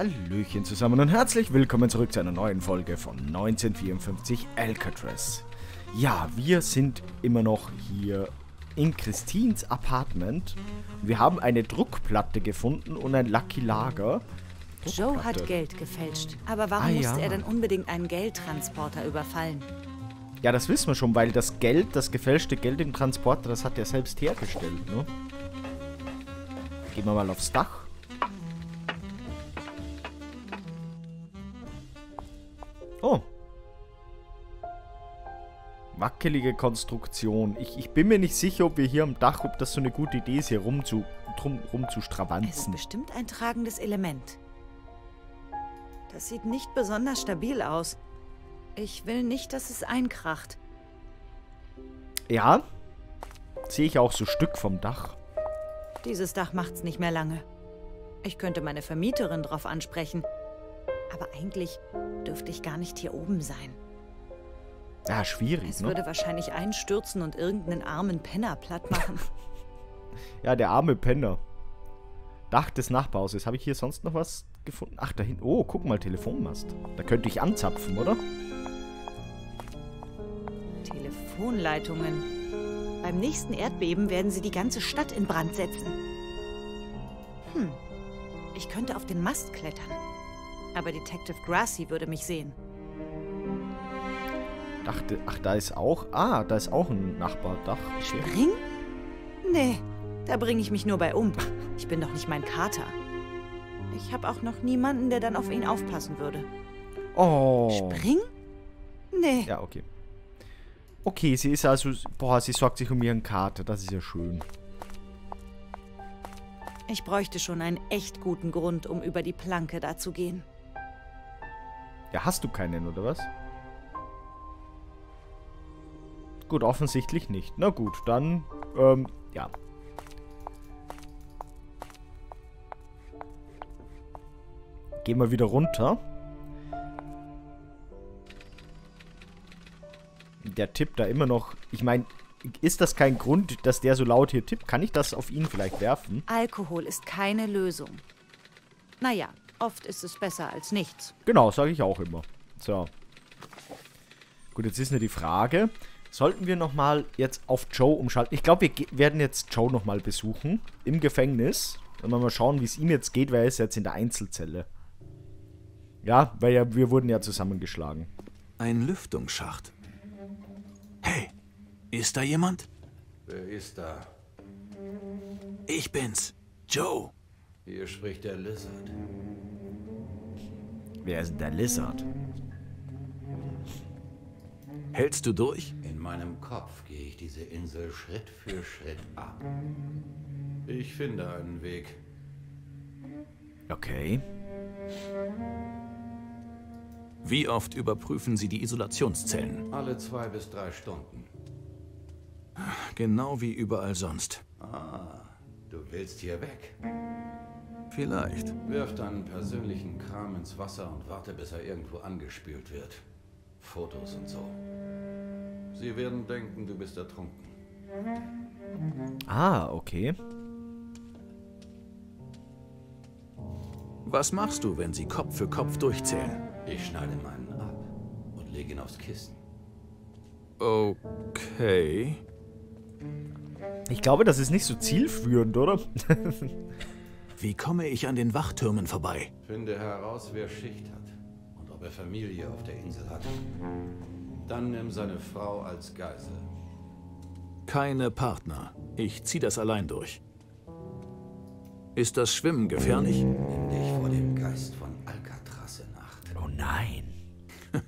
Hallöchen zusammen und herzlich willkommen zurück zu einer neuen Folge von 1954 Alcatraz. Ja, wir sind immer noch hier in Christins Apartment. Wir haben eine Druckplatte gefunden und ein Lucky Lager. Joe hat Geld gefälscht. Aber warum Ah, musste ja. er dann unbedingt einen Geldtransporter überfallen? Ja, das wissen wir schon, weil das Geld, das gefälschte Geld im Transporter, das hat er selbst hergestellt, ne? Gehen wir mal aufs Dach. Oh. Wackelige Konstruktion. Ich, ich bin mir nicht sicher, ob wir hier am Dach, ob das so eine gute Idee ist, hier rum zu, drum, rum zu Es ist bestimmt ein tragendes Element. Das sieht nicht besonders stabil aus. Ich will nicht, dass es einkracht. Ja. Sehe ich auch so Stück vom Dach. Dieses Dach macht's nicht mehr lange. Ich könnte meine Vermieterin drauf ansprechen. Aber eigentlich dürfte ich gar nicht hier oben sein. Ja, schwierig, Es ne? würde wahrscheinlich einstürzen und irgendeinen armen Penner platt machen. Ja, der arme Penner. Dach des Nachbarhauses. Habe ich hier sonst noch was gefunden? Ach, da hinten. Oh, guck mal, Telefonmast. Da könnte ich anzapfen, oder? Telefonleitungen. Beim nächsten Erdbeben werden sie die ganze Stadt in Brand setzen. Hm. Ich könnte auf den Mast klettern. Aber Detective Grassy würde mich sehen. Dachte, ach, da ist auch. Ah, da ist auch ein Nachbardach. Spring? Nee, da bringe ich mich nur bei um. Ich bin doch nicht mein Kater. Ich habe auch noch niemanden, der dann auf ihn aufpassen würde. Oh. Spring? Nee. Ja, okay. Okay, sie ist also. Boah, sie sorgt sich um ihren Kater. Das ist ja schön. Ich bräuchte schon einen echt guten Grund, um über die Planke da zu gehen. Ja, hast du keinen, oder was? Gut, offensichtlich nicht. Na gut, dann, ähm, ja. Gehen wir wieder runter. Der tippt da immer noch. Ich meine, ist das kein Grund, dass der so laut hier tippt? Kann ich das auf ihn vielleicht werfen? Alkohol ist keine Lösung. Naja, oft ist es besser als nichts. Genau, sage ich auch immer. So. Gut, jetzt ist nur die Frage, sollten wir nochmal jetzt auf Joe umschalten? Ich glaube, wir werden jetzt Joe nochmal besuchen im Gefängnis. Und mal schauen, wie es ihm jetzt geht, weil er ist jetzt in der Einzelzelle. Ja, weil ja, wir wurden ja zusammengeschlagen. Ein Lüftungsschacht. Hey, ist da jemand? Wer ist da? Ich bin's, Joe. Hier spricht der Lizard. Wer ist der Lizard? Hältst du durch? In meinem Kopf gehe ich diese Insel Schritt für Schritt ab. Ich finde einen Weg. Okay. Wie oft überprüfen Sie die Isolationszellen? Alle zwei bis drei Stunden. Genau wie überall sonst. Ah, du willst hier weg. Vielleicht. Wirf deinen persönlichen Kram ins Wasser und warte, bis er irgendwo angespült wird. Fotos und so. Sie werden denken, du bist ertrunken. Ah, okay. Was machst du, wenn Sie Kopf für Kopf durchzählen? Ich schneide meinen ab und lege ihn aufs Kissen. Okay. Ich glaube, das ist nicht so zielführend, oder? Wie komme ich an den Wachtürmen vorbei? Finde heraus, wer Schicht hat und ob er Familie auf der Insel hat. Dann nimm seine Frau als Geisel. Keine Partner. Ich zieh das allein durch. Ist das Schwimmen gefährlich? Nimm dich vor dem Geist von Alcatraz in Acht. oh nein.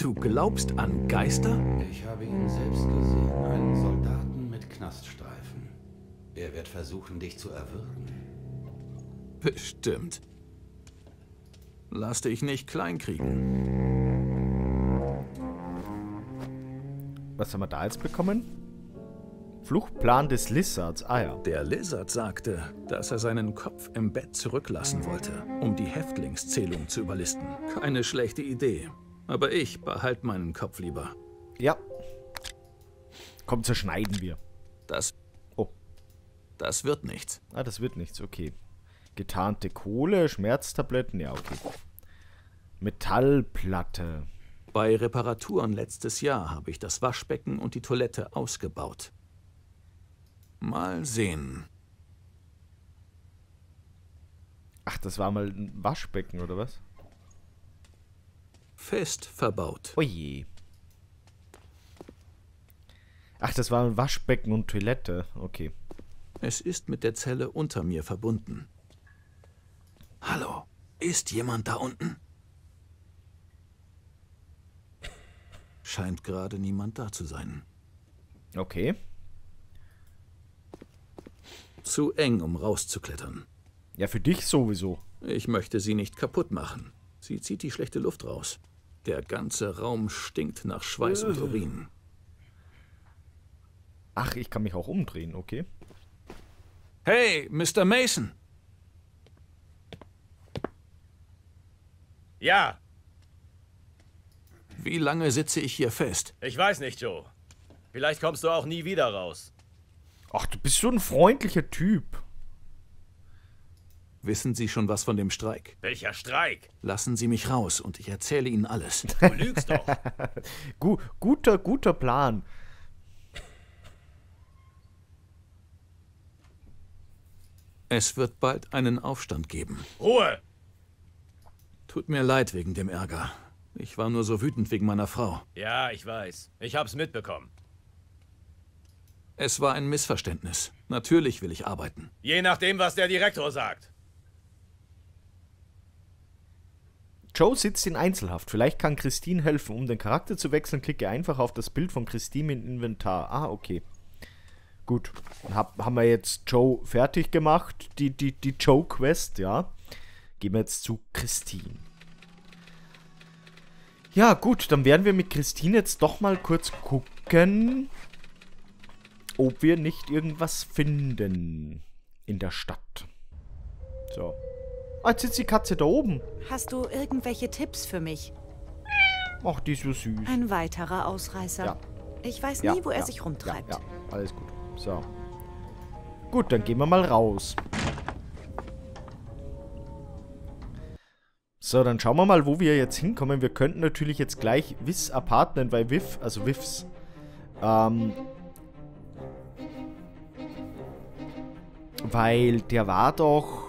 Du glaubst an Geister? Ich habe ihn selbst gesehen, einen Soldaten mit Knaststreifen. Er wird versuchen, dich zu erwürgen. Bestimmt. Lass dich nicht kleinkriegen. Was haben wir da jetzt bekommen? Fluchtplan des Lizards. Ah ja. Der Lizard sagte, dass er seinen Kopf im Bett zurücklassen wollte, um die Häftlingszählung zu überlisten. Keine schlechte Idee. Aber ich behalte meinen Kopf lieber. Ja. Komm, zerschneiden wir. Das, Oh. das wird nichts. Ah, das wird nichts, okay. Getarnte Kohle, Schmerztabletten, ja, okay. Metallplatte. Bei Reparaturen letztes Jahr habe ich das Waschbecken und die Toilette ausgebaut. Mal sehen. Ach, das war mal ein Waschbecken, oder was? Fest verbaut. Oje. Ach, das war ein Waschbecken und Toilette. Okay. Es ist mit der Zelle unter mir verbunden. Ist jemand da unten? Scheint gerade niemand da zu sein. Okay. Zu eng, um rauszuklettern. Ja, für dich sowieso. Ich möchte sie nicht kaputt machen. Sie zieht die schlechte Luft raus. Der ganze Raum stinkt nach Schweiß und Urin. Ach, ich kann mich auch umdrehen, okay. Hey, Mr. Mason! Ja, Wie lange sitze ich hier fest? ich weiß nicht, Joe. Vielleicht kommst du auch nie wieder raus. Ach, du bist so ein freundlicher Typ. Wissen Sie schon was von dem Streik? Welcher Streik? Lassen Sie mich raus und ich erzähle Ihnen alles. Du lügst doch. Gu guter, guter Plan. Es wird bald einen Aufstand geben. Ruhe! Tut mir leid wegen dem Ärger. Ich war nur so wütend wegen meiner Frau. Ja, ich weiß. Ich hab's mitbekommen. Es war ein Missverständnis. Natürlich will ich arbeiten. Je nachdem, was der Direktor sagt. Joe sitzt in Einzelhaft. Vielleicht kann Christine helfen. Um den Charakter zu wechseln, klicke einfach auf das Bild von Christine im Inventar. Ah, okay. Gut. Dann hab, haben wir jetzt Joe fertig gemacht. Die, die, die Joe-Quest, ja. Gehen wir jetzt zu Christine. Ja, gut. Dann werden wir mit Christine jetzt doch mal kurz gucken, ob wir nicht irgendwas finden in der Stadt. So. Ah, jetzt sitzt die Katze da oben. Hast du irgendwelche Tipps für mich? Ach, die ist so süß. Ein weiterer Ausreißer. Ja. Ich weiß Ja, nie, wo er ja, sich rumtreibt. Ja, ja, alles gut. So. Gut, dann gehen wir mal raus. So, dann schauen wir mal, wo wir jetzt hinkommen. Wir könnten natürlich jetzt gleich Wiss Apartment bei Wiff, also Wiffs, ähm, weil der war doch...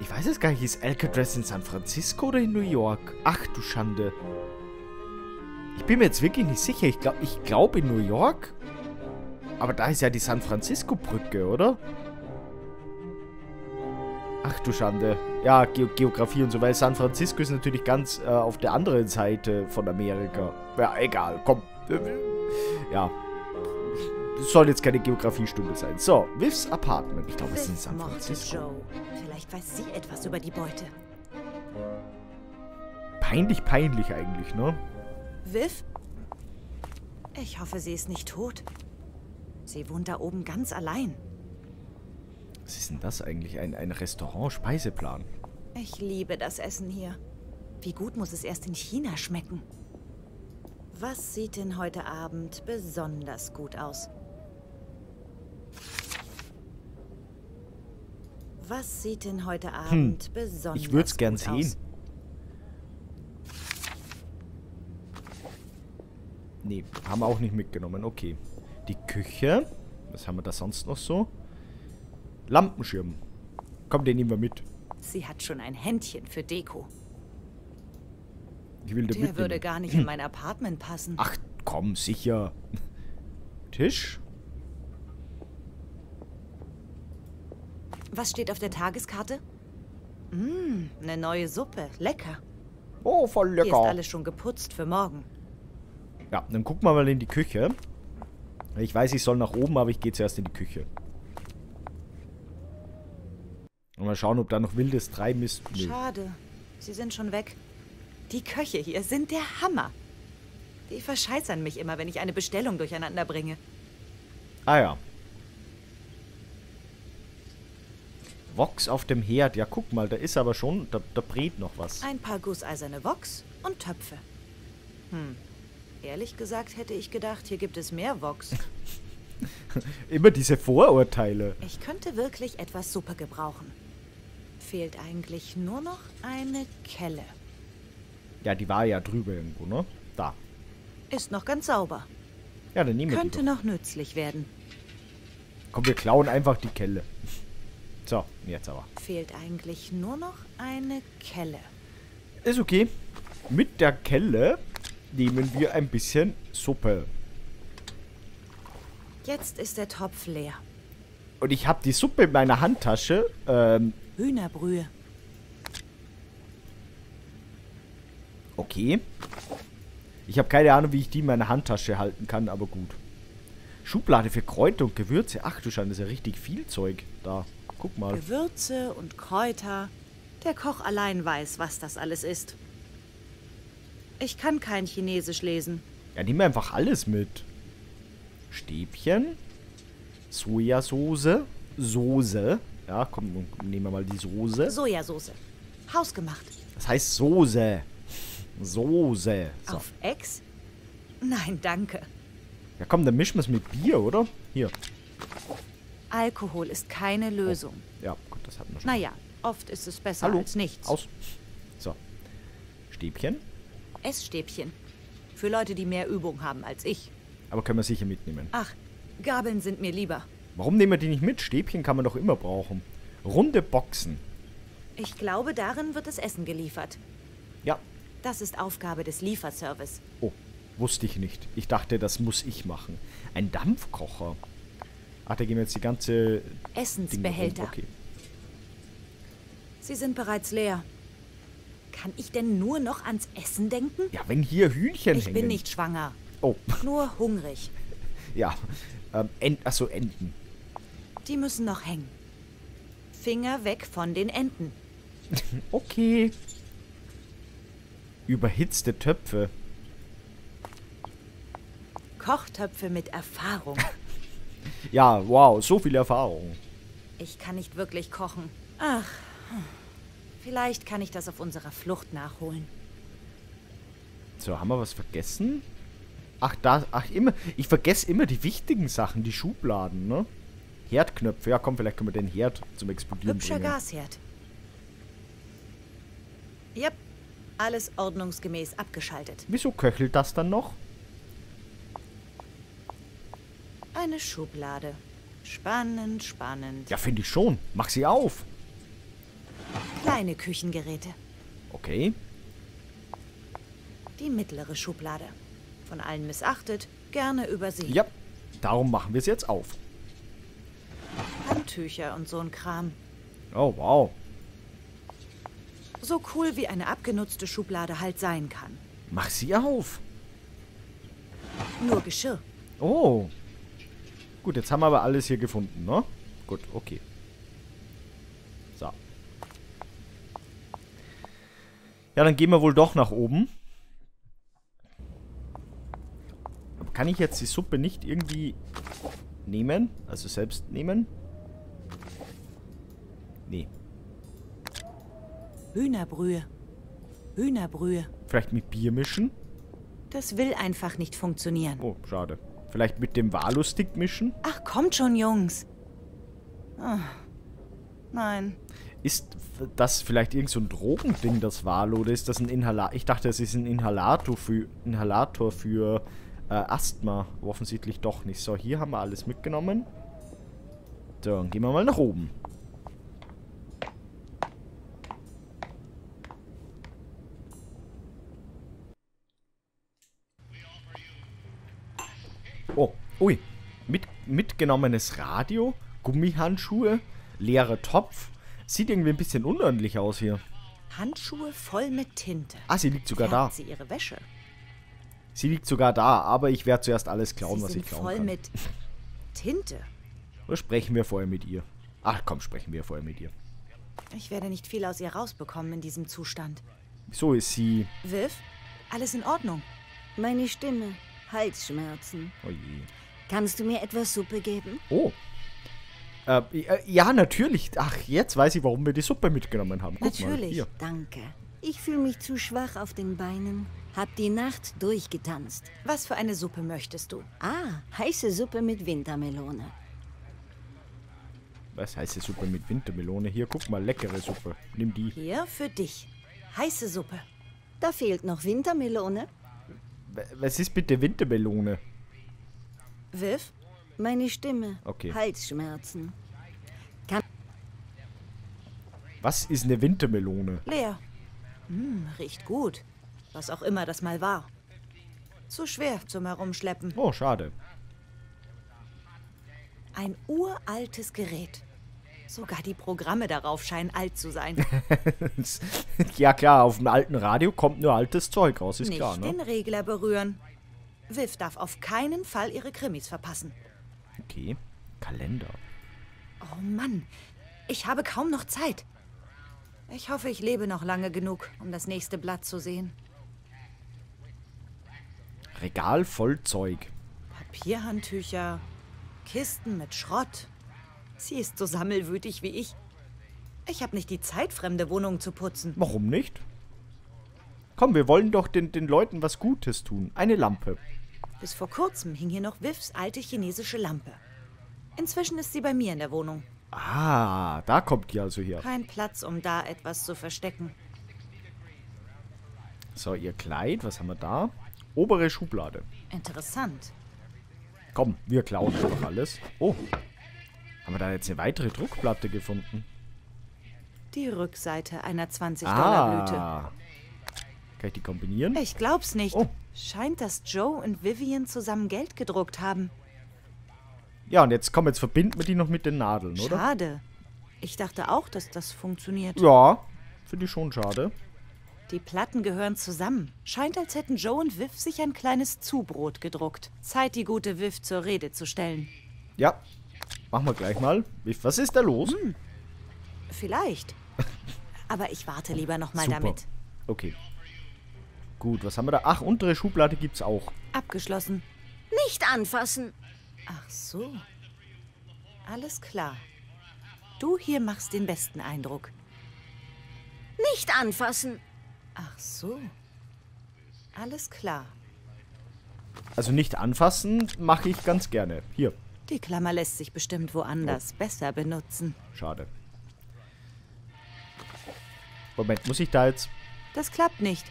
Ich weiß es gar nicht, ist Alcatraz in San Francisco oder in New York? Ach du Schande. Ich bin mir jetzt wirklich nicht sicher. Ich glaube ich glaub in New York. Aber da ist ja die San Francisco-Brücke, oder? Du Schande. Ja, Ge Geografie und so, weil San Francisco ist natürlich ganz äh, auf der anderen Seite von Amerika. Ja, egal, komm. Ja. Das soll jetzt keine Geografiestunde sein. So, Viffs Apartment. Ich glaube, es ist in San Francisco. Joe. Vielleicht weiß sie etwas über die Beute. Peinlich, peinlich eigentlich, ne? Viv? Ich hoffe, sie ist nicht tot. Sie wohnt da oben ganz allein. Was ist denn das eigentlich? Ein, ein Restaurant-Speiseplan. Ich liebe das Essen hier. Wie gut muss es erst in China schmecken? Was sieht denn heute Abend besonders gut aus? Was sieht denn heute Abend besonders Hm, Ich würde es gern sehen. aus? Nee, haben wir auch nicht mitgenommen. Okay. Die Küche. Was haben wir da sonst noch so? Lampenschirm. Komm, den nehmen wir mit. Sie hat schon ein Händchen für Deko. Ich will den Der mitnehmen. würde gar nicht in mein Apartment passen. Ach, komm, sicher. Tisch? Was steht auf der Tageskarte? Mmm, eine neue Suppe. Lecker. Oh, voll Hier ist lecker. alles schon geputzt für morgen. Ja, dann gucken wir mal in die Küche. Ich weiß, ich soll nach oben, aber ich gehe zuerst in die Küche. Und mal schauen, ob da noch wildes Treiben ist. Nee. Schade. Sie sind schon weg. Die Köche hier sind der Hammer. Die verscheißern mich immer, wenn ich eine Bestellung durcheinander bringe. Ah ja. Vox auf dem Herd. Ja, guck mal, da ist aber schon, da, da brät noch was. Ein paar gusseiserne Woks und Töpfe. Hm. Ehrlich gesagt hätte ich gedacht, hier gibt es mehr Woks. Immer diese Vorurteile. Ich könnte wirklich etwas Suppe gebrauchen. Fehlt eigentlich nur noch eine Kelle. Ja, die war ja drüber irgendwo, ne? Da. Ist noch ganz sauber. Ja, dann nehmen wir Könnte die. noch nützlich werden. Komm, wir klauen einfach die Kelle. So, jetzt aber. Fehlt eigentlich nur noch eine Kelle. Ist okay. Mit der Kelle nehmen wir ein bisschen Suppe. Jetzt ist der Topf leer. Und ich habe die Suppe in meiner Handtasche. Ähm, Hühnerbrühe. okay. Ich habe keine Ahnung, wie ich die in meiner Handtasche halten kann, aber gut. Schublade für Kräuter und Gewürze. Ach du Schande, das ist ja richtig viel Zeug da. Guck mal. Gewürze und Kräuter. Der Koch allein weiß, was das alles ist. Ich kann kein Chinesisch lesen. Ja, wir einfach alles mit. Stäbchen. Sojasauce. Soße. Ja, komm, nehmen wir mal die Soße. Sojasauce. Hausgemacht. Das heißt Soße. Soße. So. Auf Ex? Nein, danke. Ja, komm, dann mischen wir es mit Bier, oder? Hier. Alkohol ist keine Lösung. Ja, gut, das hatten wir schon. Naja, oft ist es besser Hallo. als nichts. Aus. So. Stäbchen. Essstäbchen. Für Leute, die mehr Übung haben als ich. Aber können wir sicher mitnehmen. Ach, Gabeln sind mir lieber. Warum nehmen wir die nicht mit? Stäbchen kann man doch immer brauchen. Runde Boxen. Ich glaube, darin wird das Essen geliefert. Ja. Das ist Aufgabe des Lieferservice. Oh, wusste ich nicht. Ich dachte, das muss ich machen. Ein Dampfkocher. Ach, da gehen wir jetzt die ganze. Essensbehälter. Okay. Sie sind bereits leer. Kann ich denn nur noch ans Essen denken? Ja, wenn hier Hühnchen Ich hängen. bin nicht schwanger. Oh, Nur hungrig. ja. Ähm, Ent achso, Enten. Die müssen noch hängen. Finger weg von den Enten. Okay. Überhitzte Töpfe. Kochtöpfe mit Erfahrung. Ja, wow, so viel Erfahrung. Ich kann nicht wirklich kochen. Ach, vielleicht kann ich das auf unserer Flucht nachholen. So, haben wir was vergessen? Ach, da, ach, immer. Ich vergesse immer die wichtigen Sachen, die Schubladen, ne? Herdknöpfe. Ja, komm, vielleicht können wir den Herd zum Explodieren Hübscher bringen. Gasherd. Yep, alles ordnungsgemäß abgeschaltet. Wieso köchelt das dann noch? Eine Schublade. Spannend, spannend. Ja, finde ich schon. Mach sie auf. Kleine Küchengeräte. Okay. Die mittlere Schublade. Von allen missachtet, gerne übersehen. Ja, darum machen wir es jetzt auf. Handtücher und so ein Kram. Oh, wow. So cool wie eine abgenutzte Schublade halt sein kann. Mach sie auf. Nur Geschirr. Oh. Gut, jetzt haben wir aber alles hier gefunden, ne? Gut, okay. So. Ja, dann gehen wir wohl doch nach oben. Aber kann ich jetzt die Suppe nicht irgendwie nehmen? Also selbst nehmen? Nee. Hühnerbrühe. Hühnerbrühe. Vielleicht mit Bier mischen? Das will einfach nicht funktionieren. Oh, schade. Vielleicht mit dem Valo-Stick mischen? Ach, kommt schon, Jungs. Ah, nein. Ist das vielleicht irgend so ein Drogending, das Valo? Oder ist das ein Inhalator? Ich dachte, es ist ein Inhalator für, Inhalator für äh, Asthma. Offensichtlich doch nicht. So, hier haben wir alles mitgenommen. So, dann gehen wir mal nach oben. Oh, ui. Mit, mitgenommenes Radio, Gummihandschuhe, leerer Topf. Sieht irgendwie ein bisschen unordentlich aus hier. Handschuhe voll mit Tinte. Ah, sie liegt sogar da. Färbt sie ihre Wäsche. Sie liegt sogar da, aber ich werde zuerst alles klauen, sie was ich klauen voll kann. mit Tinte. Oder sprechen wir vorher mit ihr? Ach komm, sprechen wir vorher mit ihr. Ich werde nicht viel aus ihr rausbekommen in diesem Zustand. Wieso ist sie... Viv, alles in Ordnung. Meine Stimme. Halsschmerzen. Oh je. Kannst du mir etwas Suppe geben? Oh. Äh, äh, ja, natürlich. Ach, jetzt weiß ich, warum wir die Suppe mitgenommen haben. Guck mal, Natürlich. hier. Danke. Ich fühle mich zu schwach auf den Beinen. Hab die Nacht durchgetanzt. Was für eine Suppe möchtest du? Ah, heiße Suppe mit Wintermelone. Was heißt die Suppe mit Wintermelone? Hier, guck mal, leckere Suppe. Nimm die. Hier für dich. Heiße Suppe. Da fehlt noch Wintermelone. Was ist bitte Wintermelone? Viv? Meine Stimme. Okay. Halsschmerzen. Was ist eine Wintermelone? Leer. Hm, riecht gut. Was auch immer das mal war. Zu schwer zum Herumschleppen. Oh, schade. Ein uraltes Gerät. Sogar die Programme darauf scheinen alt zu sein. ja klar, auf dem alten Radio kommt nur altes Zeug raus, ist Nicht klar, ne? den Regler berühren. Viv darf auf keinen Fall ihre Krimis verpassen. Okay. Kalender. Oh Mann, ich habe kaum noch Zeit. Ich hoffe, ich lebe noch lange genug, um das nächste Blatt zu sehen. Regal voll Zeug. Papierhandtücher, Kisten mit Schrott. Sie ist so sammelwütig wie ich. Ich habe nicht die Zeit, fremde Wohnungen zu putzen. Warum nicht? Komm, wir wollen doch den, den Leuten was Gutes tun. Eine Lampe. Bis vor kurzem hing hier noch Vivs alte chinesische Lampe. Inzwischen ist sie bei mir in der Wohnung. Ah, da kommt die also her. Kein Platz, um da etwas zu verstecken. So, ihr Kleid, was haben wir da? Obere Schublade. Interessant. Komm, wir klauen einfach alles. Oh, haben wir da jetzt eine weitere Druckplatte gefunden? Die Rückseite einer 20-Dollar-Blüte. Ah. Kann ich die kombinieren? Ich glaub's nicht. Oh. Scheint, dass Joe und Vivian zusammen Geld gedruckt haben. Ja, und jetzt komm, jetzt verbinden wir die noch mit den Nadeln, oder? Schade. Ich dachte auch, dass das funktioniert. Ja, finde ich schon schade. Die Platten gehören zusammen. Scheint, als hätten Joe und Viv sich ein kleines Zubrot gedruckt. Zeit, die gute Viv zur Rede zu stellen. Ja, machen wir gleich mal. Wie- Was ist da los? Vielleicht. Aber ich warte lieber noch mal Super. damit. Okay. Gut, was haben wir da? Ach, untere Schublade gibt's auch. Abgeschlossen. Nicht anfassen. Ach so. Alles klar. Du hier machst den besten Eindruck. Nicht anfassen. Ach so. Alles klar. Also nicht anfassen, mache ich ganz gerne. Hier, Die Klammer lässt sich bestimmt woanders besser benutzen. schade. Moment, muss ich da jetzt... Das klappt nicht.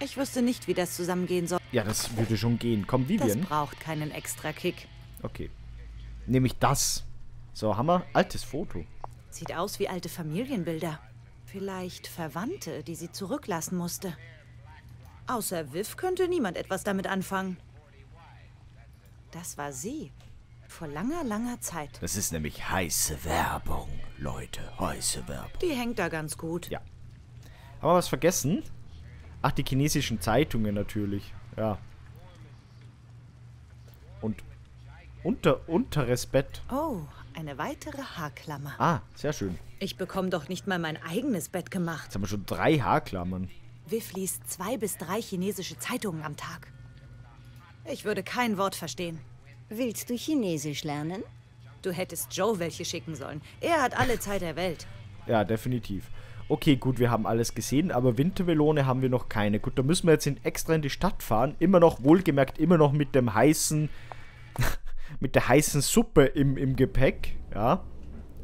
Ich wüsste nicht, wie das zusammengehen soll. Ja, das würde schon gehen. Komm, Das Vivian. braucht keinen extra Kick. Okay. Nämlich das. So, wir altes Foto. Sieht aus wie alte Familienbilder. Vielleicht Verwandte, die sie zurücklassen musste. Außer Viv könnte niemand etwas damit anfangen. Das war sie. Vor langer, langer Zeit. Das ist nämlich heiße Werbung, Leute. Heiße Werbung. Die hängt da ganz gut. Ja. Haben wir was vergessen? Ach, die chinesischen Zeitungen natürlich. Ja. Und unter, unteres Bett. Oh, eine weitere Haarklammer. Ah, sehr schön. Ich bekomme doch nicht mal mein eigenes Bett gemacht. Jetzt haben wir schon drei Haarklammern. Viv liest zwei bis drei chinesische Zeitungen am Tag. Ich würde kein Wort verstehen. Willst du Chinesisch lernen? Du hättest Joe welche schicken sollen. Er hat alle Zeit der Welt. Ja, definitiv. Okay, gut, wir haben alles gesehen, aber Wintermelone haben wir noch keine. Gut, da müssen wir jetzt in, extra in die Stadt fahren. Immer noch, wohlgemerkt, immer noch mit dem heißen, mit der heißen Suppe im, im Gepäck. Ja.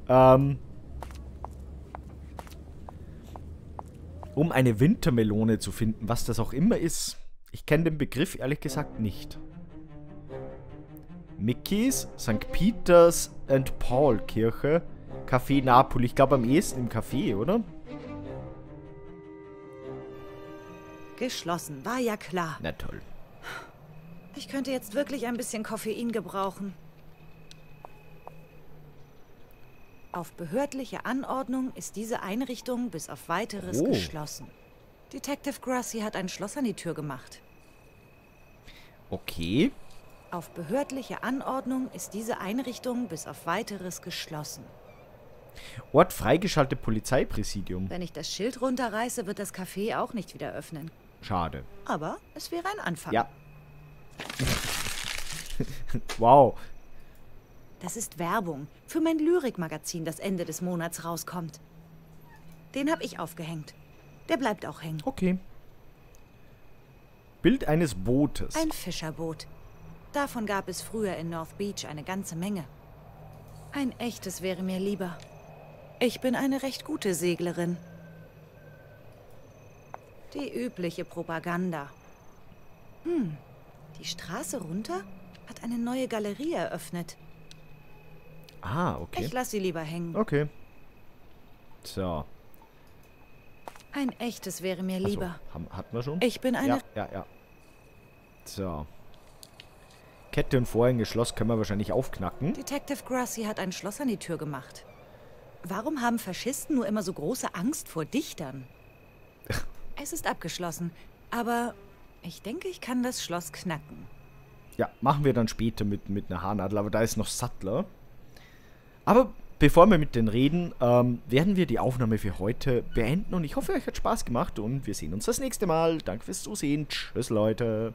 Ähm. Um eine Wintermelone zu finden, was das auch immer ist. Ich kenne den Begriff ehrlich gesagt nicht. Mickey's, St. Peters and Paul Kirche, Café Napoli. Ich glaube am ehesten im Café, oder? Geschlossen, war ja klar. Na toll. Ich könnte jetzt wirklich ein bisschen Koffein gebrauchen. Auf behördliche Anordnung ist diese Einrichtung bis auf weiteres Oh. geschlossen. Detective Grassi hat ein Schloss an die Tür gemacht. Okay. Auf behördliche Anordnung ist diese Einrichtung bis auf weiteres geschlossen. Ort freigeschaltet Polizeipräsidium. Wenn ich das Schild runterreiße, wird das Café auch nicht wieder öffnen. Schade. Aber es wäre ein Anfang. Ja. wow. Das ist Werbung für mein Lyrikmagazin, das Ende des Monats rauskommt. Den habe ich aufgehängt. Der bleibt auch hängen. Okay. Bild eines Bootes. Ein Fischerboot. Davon gab es früher in North Beach eine ganze Menge. Ein echtes wäre mir lieber. Ich bin eine recht gute Seglerin. Die übliche Propaganda. Hm, die Straße runter hat eine neue Galerie eröffnet. ah, okay. Ich lasse sie lieber hängen. Okay. So. Ein echtes wäre mir Achso, lieber. haben, hatten wir schon? Ich bin eine... Ja, ja, ja. So. Kette und Vorhänge, Schloss können wir wahrscheinlich aufknacken. Detective Grassi hat ein Schloss an die Tür gemacht. Warum haben Faschisten nur immer so große Angst vor Dichtern? Es ist abgeschlossen, aber ich denke, ich kann das Schloss knacken. Ja, machen wir dann später mit, mit einer Haarnadel, aber da ist noch Sattler. Aber bevor wir mit denen reden, ähm, werden wir die Aufnahme für heute beenden und ich hoffe, euch hat Spaß gemacht und wir sehen uns das nächste Mal. Danke fürs Zusehen. Tschüss, Leute.